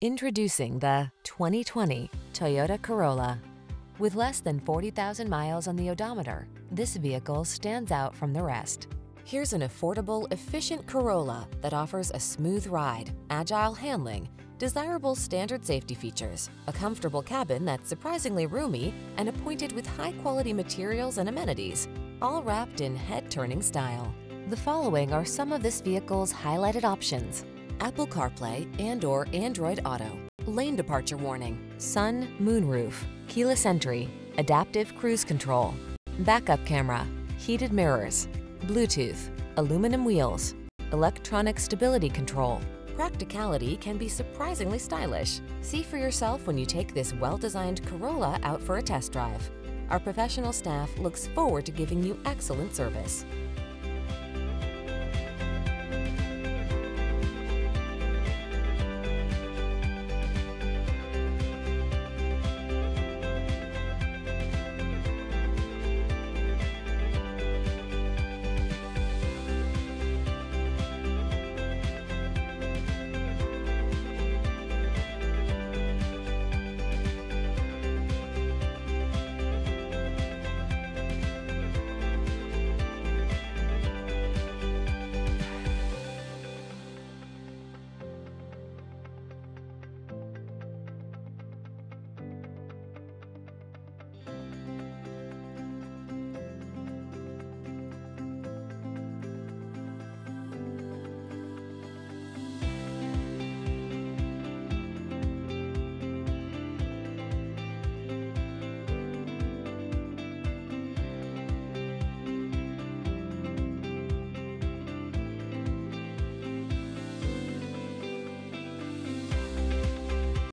Introducing the 2020 Toyota Corolla. With less than 40,000 miles on the odometer, this vehicle stands out from the rest. Here's an affordable, efficient Corolla that offers a smooth ride, agile handling, desirable standard safety features, a comfortable cabin that's surprisingly roomy, and appointed with high-quality materials and amenities, all wrapped in head-turning style. The following are some of this vehicle's highlighted options. Apple CarPlay and or Android Auto, lane departure warning, sun, moonroof, keyless entry, adaptive cruise control, backup camera, heated mirrors, Bluetooth, aluminum wheels, electronic stability control. Practicality can be surprisingly stylish. See for yourself when you take this well-designed Corolla out for a test drive. Our professional staff looks forward to giving you excellent service.